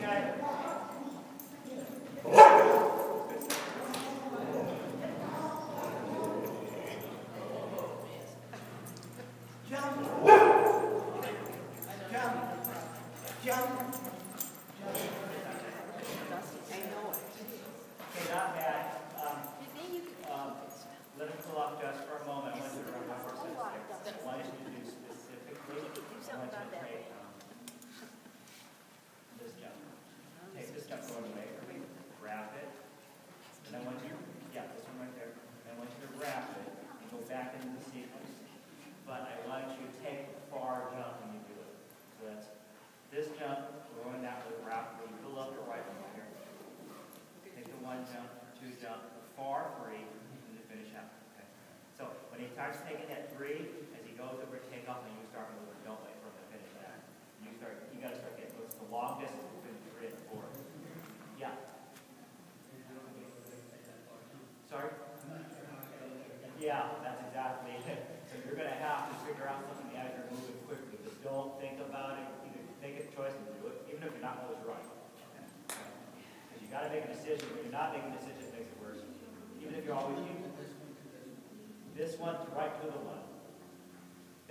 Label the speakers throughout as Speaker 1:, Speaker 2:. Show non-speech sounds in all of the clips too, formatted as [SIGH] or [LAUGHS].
Speaker 1: Okay. back into the sequence, but I want you to take a far jump when you do it. So that's this jump, we're going down to the route where you pull up your right one here. Take the one jump, two jump, far three, and then finish out. Okay? So when he starts taking that three, as he goes over takeoff, and you start moving, don't wait for him to finish that. You start, you gotta start getting, what's the longest between three and four? Yeah. Sorry? Yeah exactly. [LAUGHS] So you're gonna have to figure out something as you're moving quickly, but don't think about it, either make a choice and do it, even if you're not always right. Because you gotta make a decision, when you're not making a decision, it makes it worse. Even if you're always, this one to right to the one.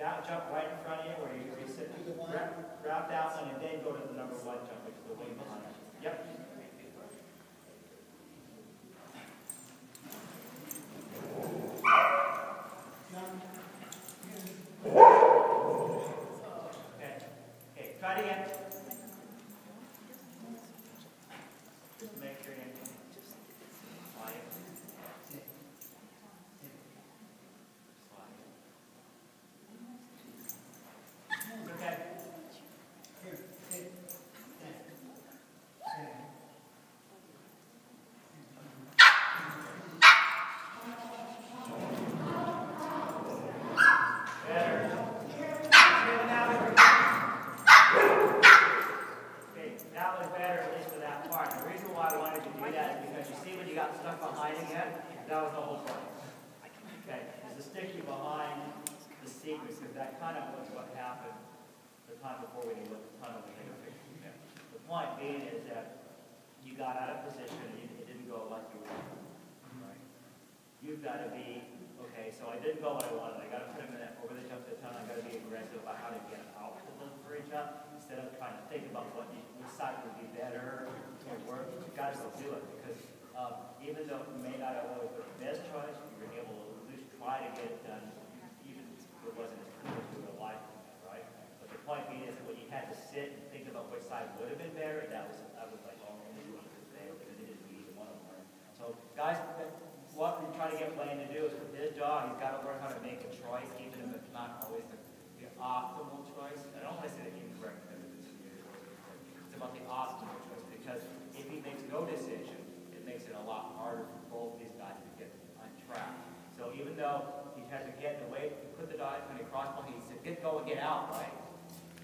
Speaker 1: That jump right in front of you where you, sit, grab, grab that one and then go to the number one jump, which is the way behind it. Yep. Okay, okay, try it again. Just to make sure you slide it. Slide. Okay. Better. Okay, now we- Okay, that was better, at least for that part. The reason why I wanted to do that is because you see when you got stuck behind again, that was the whole point. Okay, is to stick behind the sequence, because that kind of was what happened the time before when you looked at the tunnel. fixing it. The point being is that you got out of position, and it didn't go like you wanted. Right. You've got to be, okay, so I didn't go what I wanted, I got to put him in that, over the jump to the tunnel, I got to be aggressive about how to get out of the three jump, instead of trying to think about what, you- which side would be better, or work, you got to go do it, because, um, even though it may not have always been the best choice, you were able to at least try to get it done, even if it wasn't as clear as you would like, right? But the point being is that when you had to sit and think about which side would have been better, that was, that was like, oh, this one is there, because it didn't either one of them. So, guys, what we're trying to get Wayne to do is with his job, he's got to learn how to make a choice, even if it's not always the, the optimal choice. I don't want to say the incorrect, because it's, it's about the optimal choice, because if he makes no decision, it makes it a lot harder for both these guys to get on track. So even though he had to get away, he put the dot on a line, he said, get going, get out, right?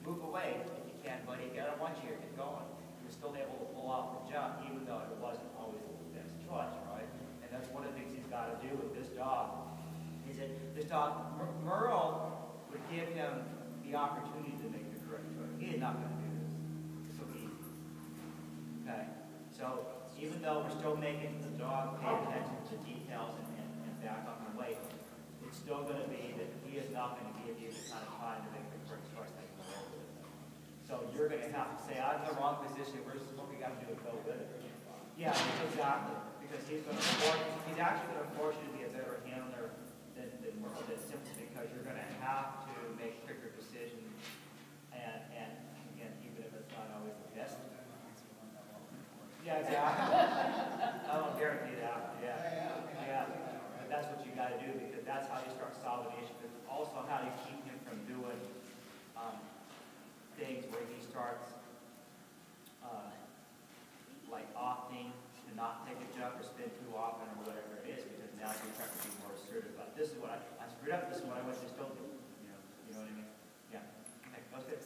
Speaker 1: Move away if you can, buddy, get on one chair, get going. He was still able to pull off the jump, even though it wasn't always the best choice, right? And that's one of the things he's got to do with this dog, is that this dog, Mer- Merle would give him the opportunity to make the correct choice. He is not going to do this. Be easy. Okay, so even though we're still making the dog pay attention to details and, and, and back up and wait, still gonna be that he is not gonna give you the kind of time to make the correct choice that you want to. So you're gonna have to say, I'm in the wrong position, versus what we gotta do to go with
Speaker 2: it.
Speaker 1: Yeah, exactly, because he's gonna force, he's actually gonna force you to be a better handler than, than than simply because you're gonna have to make quicker decisions and, and again, even if it's not always the best. Yeah, exactly. I won't guarantee that, yeah. Yeah,
Speaker 2: but
Speaker 1: that's what you gotta do, because that's how you start solving issues, but also how you keep him from doing, um, things where he starts, uh, like opting to not take a jump or spin too often or whatever it is, because now you're trying to be more assertive, but this is what I, I screwed up, this is what I wish I still do, you know, you know what I mean? Yeah, okay, good.